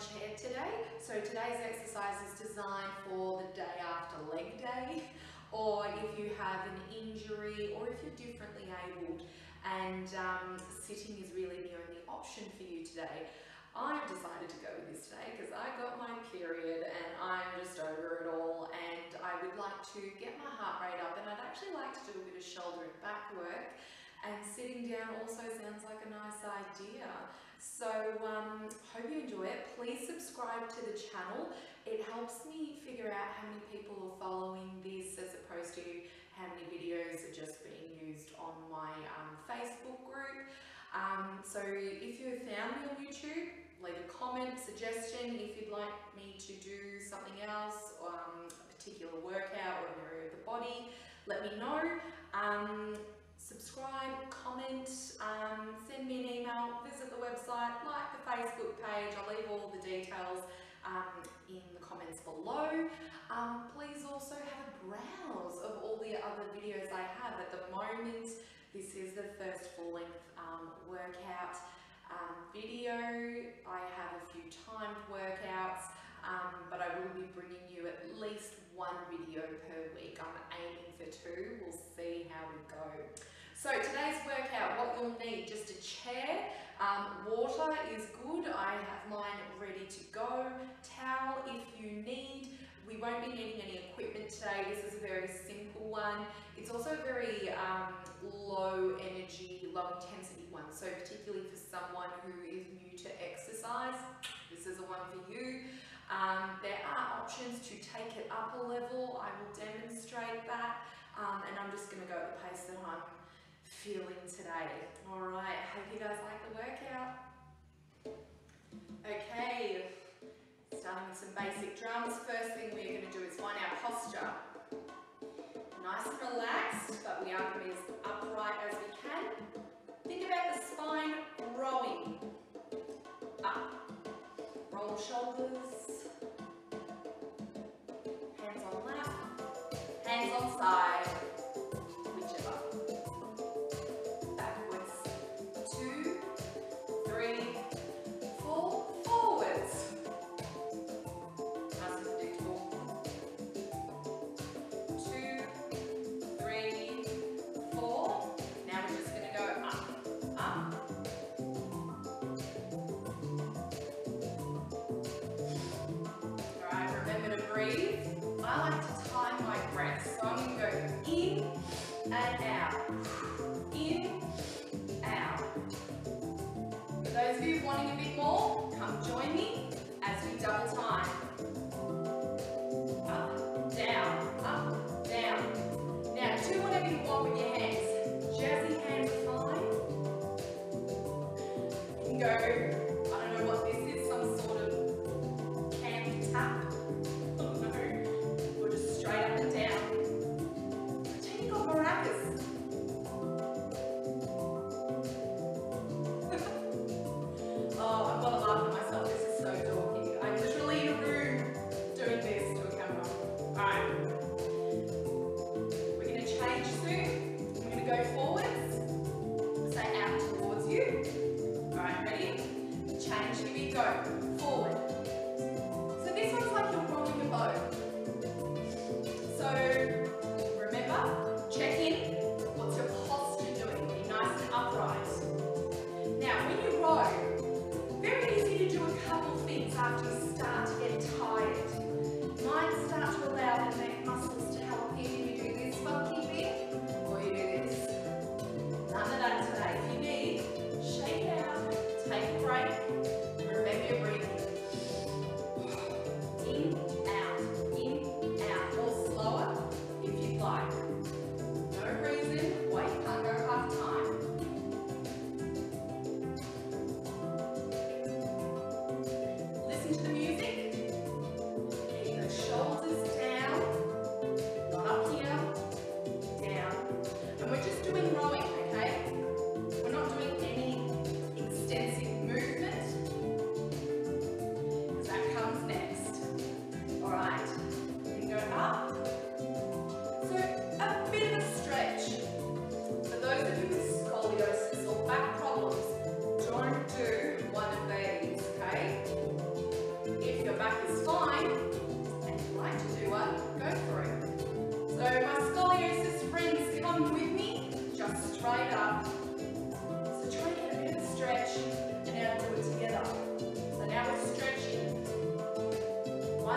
So today's exercise is designed for the day after leg day or if you have an injury or if you're differently abled and um, sitting is really the only option for you today. I've decided to go with this today because I got my period and I'm just over it all and I would like to get my heart rate up and I'd actually like to do a bit of shoulder and back work and sitting down also sounds like a nice idea. So um, hope you enjoy it. Please subscribe to the channel. It helps me figure out how many people are following this as opposed to how many videos are just being used on my um, Facebook group. Um, so if you've found me on YouTube, leave a comment, suggestion if you'd like me to do something else, um, a particular workout or an area of the body, let me know. Um, subscribe, comment, um, send me an email, visit the website, like the Facebook page, I'll leave all the details um, in the comments below. Um, please also have a browse of all the other videos I have at the moment. This is the first full-length um, workout um, video. I have a few timed workouts, um, but I will be bringing you at least one video per week. I'm aiming for two. We'll see how we go. So today's workout, what you'll need, just a chair, um, water is good. I have mine ready to go. Towel if you need. We won't be needing any equipment today. This is a very simple one. It's also a very um, low energy, low intensity one. So particularly for someone who is new to exercise, this is a one for you. Um, there are options to take it up a level. I will demonstrate that. Um, and I'm just going to go at the pace that I'm feeling today. All right, hope you guys like the workout. Okay, Starting with some basic drums. First thing we're going to do is find our posture. Nice and relaxed, but we are going to be as upright as we can. Think about the spine growing up. Roll shoulders. Hands on lap. Hands on side.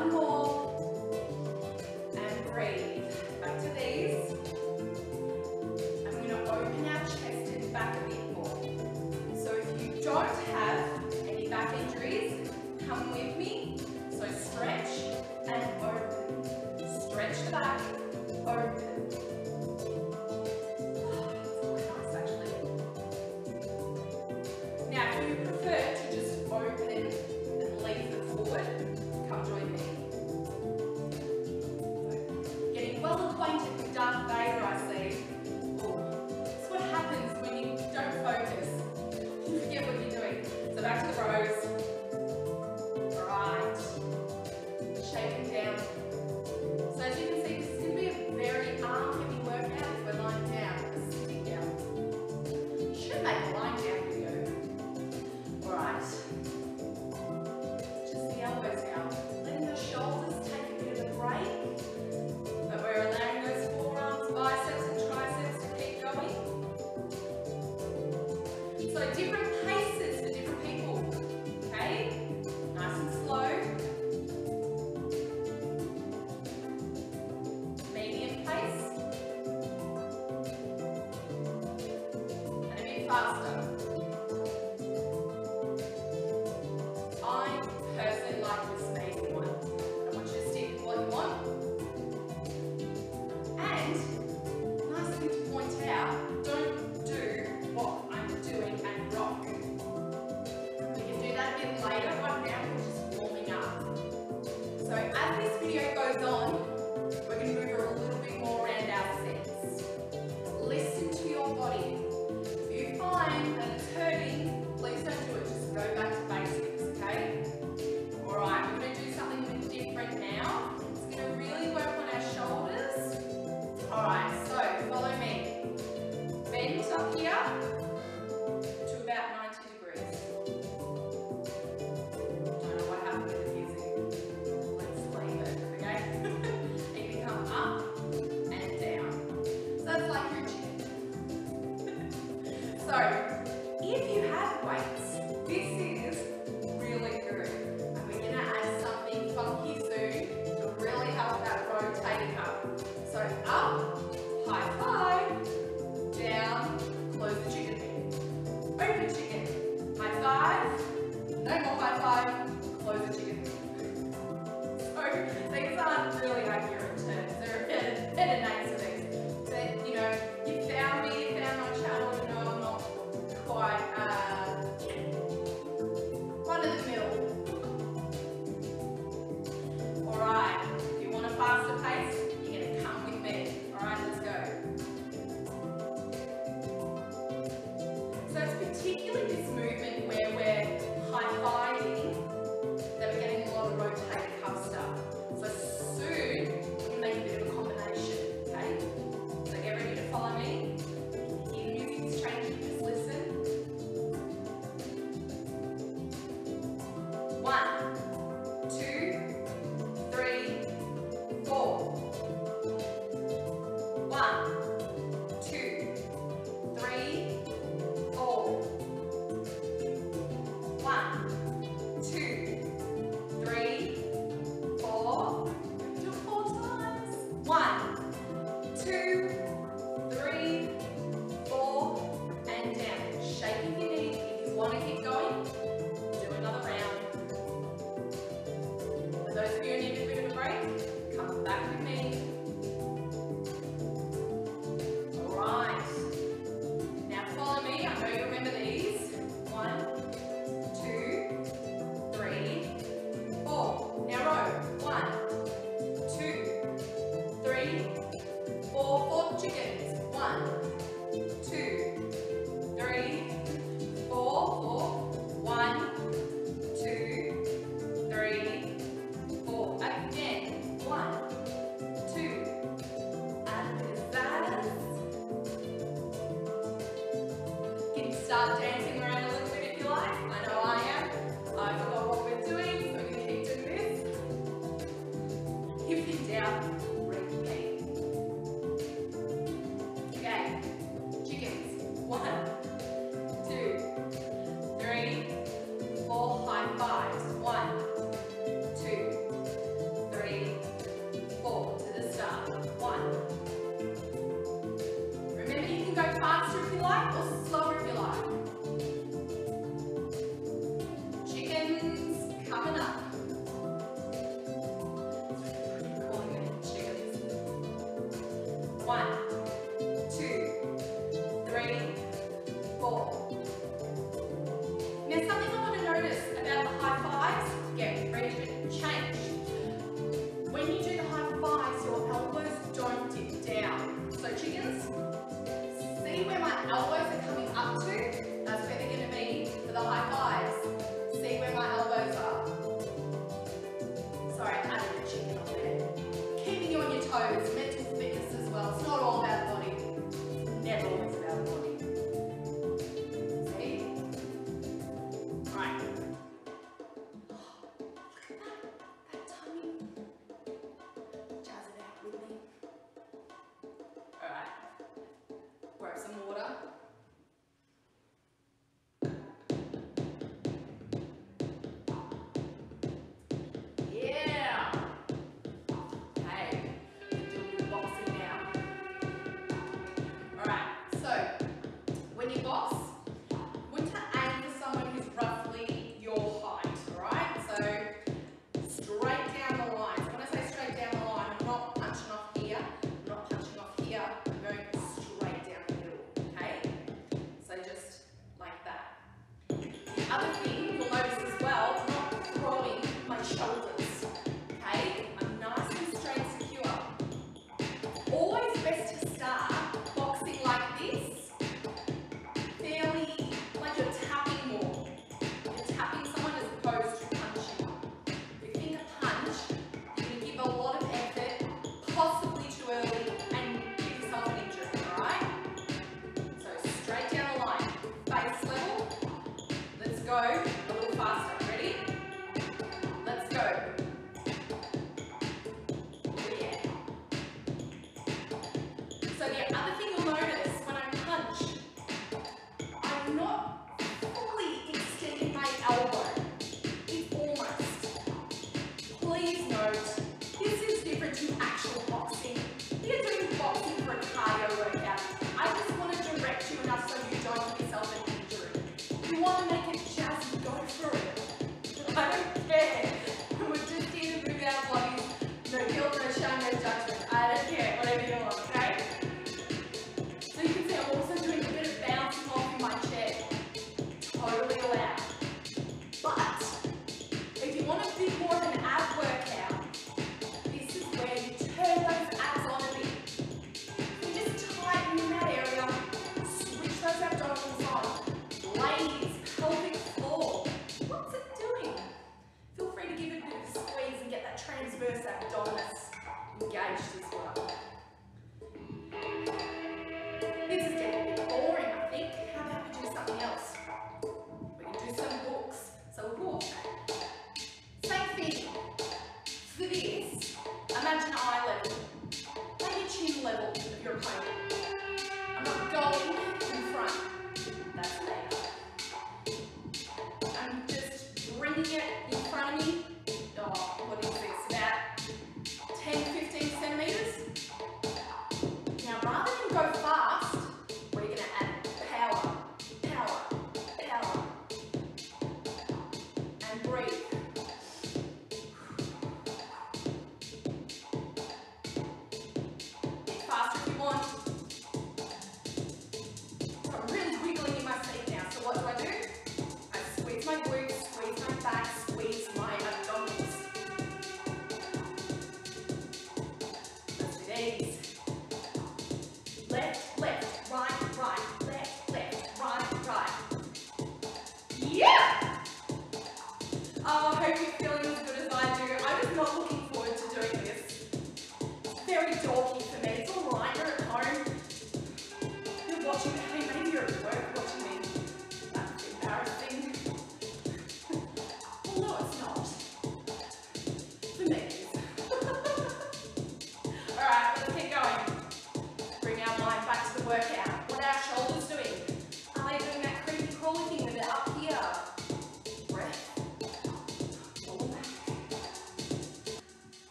One more.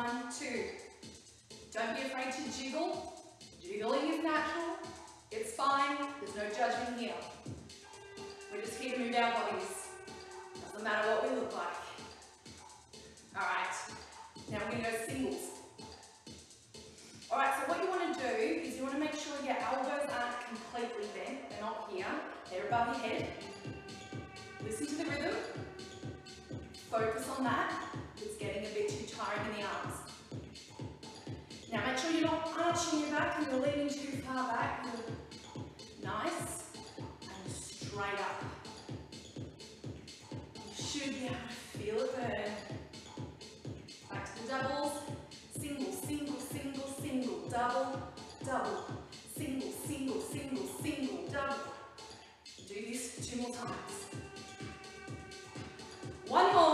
One, two. Don't be afraid to jiggle. Jiggling is natural. It's fine. There's no judgment here. We're just here to move our bodies. Doesn't matter what we look like. All right. Now we're going to go singles. All right, so what you want to do is you want to make sure your elbows aren't completely bent. They're not here. They're above your head. Listen to the rhythm. Focus on that. It's getting a bit too tiring in the arms. Now make sure you're not arching your back and you're leaning too far back. Nice and straight up. You should be able to feel it burn. Back to the doubles. Single, single, single, single, double, double. Single, single, single, single, double. Do this two more times. One more.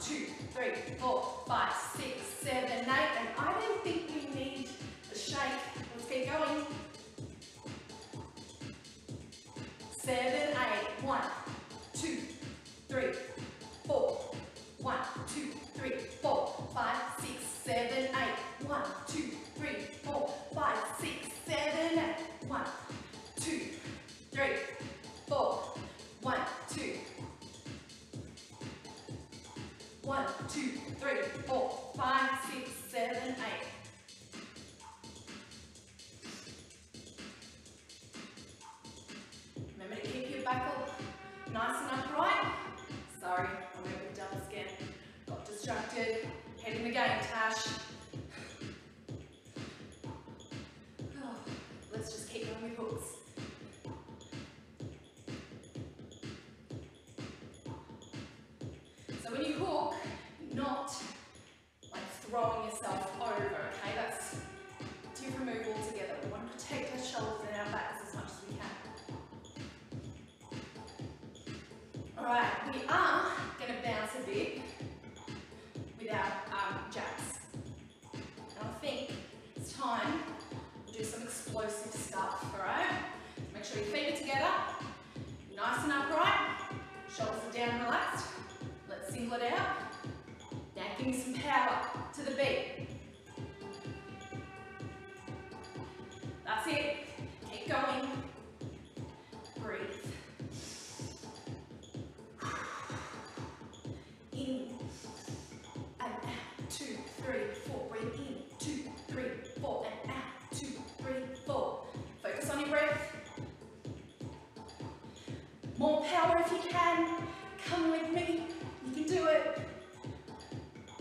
two, three, four, five, six, seven, eight, and I don't think we need a shake. Let's keep going. Seven, eight, one, two, three, More power if you can. Come with me. You can do it.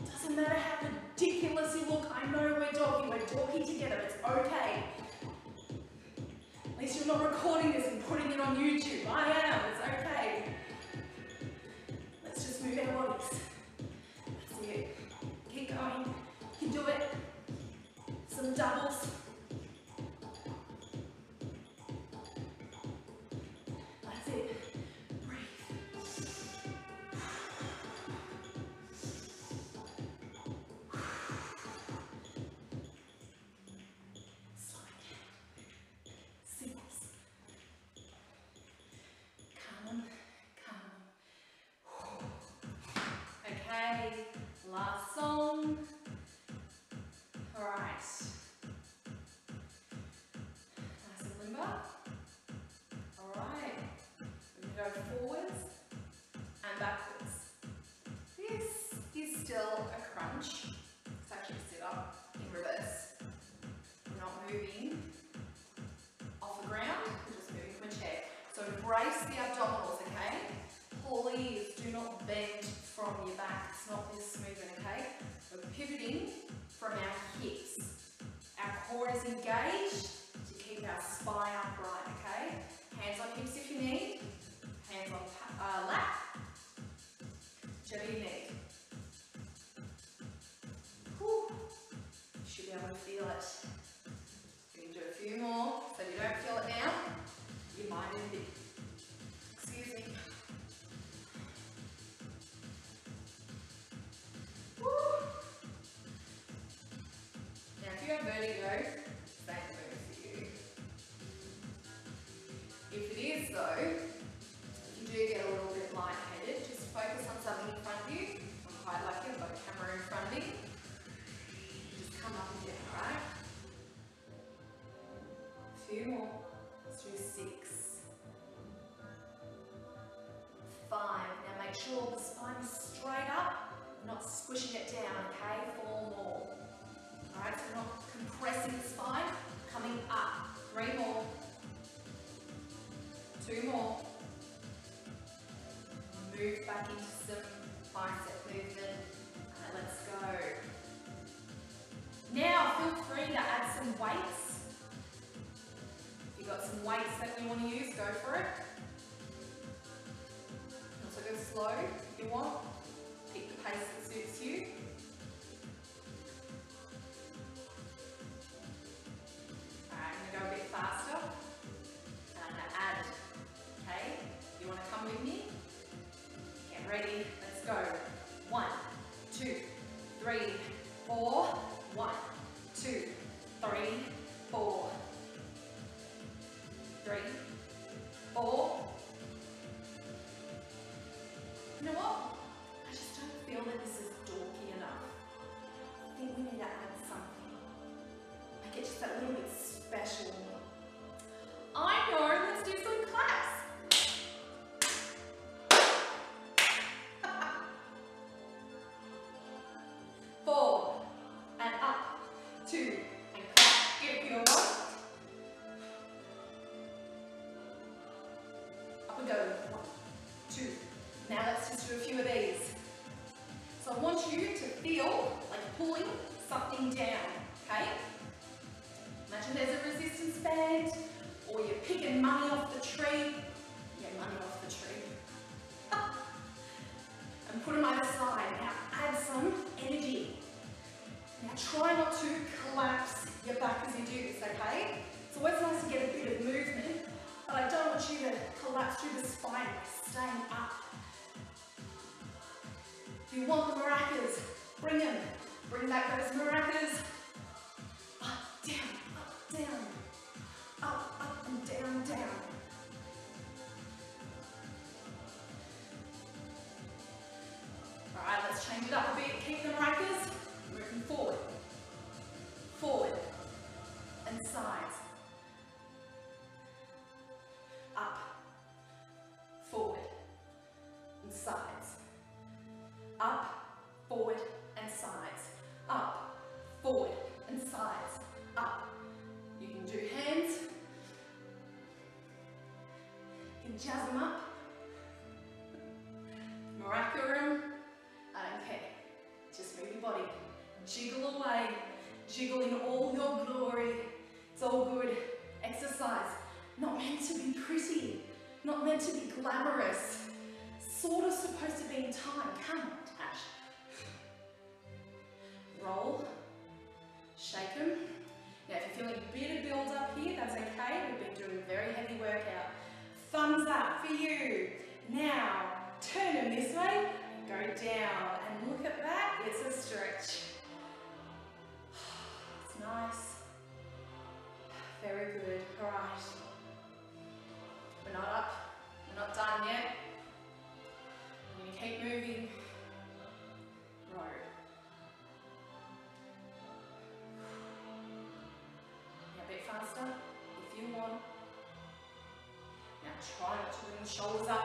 Doesn't matter how ridiculous you look. I know we're talking. We're talking together. It's okay. At least you're not recording this and putting it on YouTube. I am. Okay, last song. All right. Nice and limber. All right. We can go forwards and backwards. This is still a crunch. It's actually a sit up in reverse. We're not moving off the ground, we're just moving from a chair. So brace the abdominal flow and go. One, two. Now let's just do a few of these. So I want you to feel like pulling something down, okay? Imagine there's a resistance band, or you're picking money off the tree. Yeah, money off the tree. and put them either side. Now add some energy. Now try not to collapse your back as you do this, okay? So it's nice to get a but I don't want you to collapse through the spine by staying up. If you want the maracas, bring them. Bring back those maracas. Up, down, up, down. Up, up, and down, down. All right, let's change it up a bit. Keep the maracas moving forward, forward, and sides. up, forward, and sides. Up, forward, and sides. Up. You can do hands. You can jazz them up. Maraca room. I don't care. Just move your body. Jiggle away. Jiggle in all your glory. It's all good. Exercise. Not meant to be pretty. Not meant to be glamorous. Sort of supposed to be in time. Come. 嚣张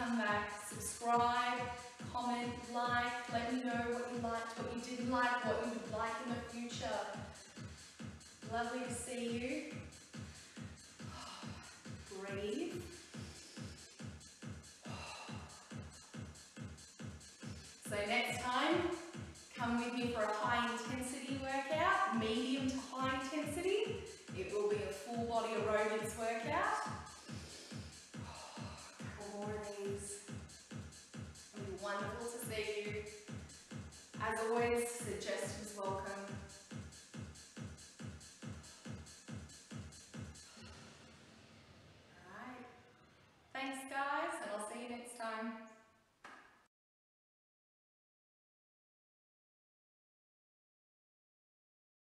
come back, subscribe, comment, like, let me know what you liked, what you didn't like, what you would like in the future. Lovely to see you. Breathe. So next time, come with me for a high intensity workout, medium to high intensity. It will be a full body aerobics workout. hear you. As always, suggestions welcome. All right. Thanks guys, and I'll see you next time.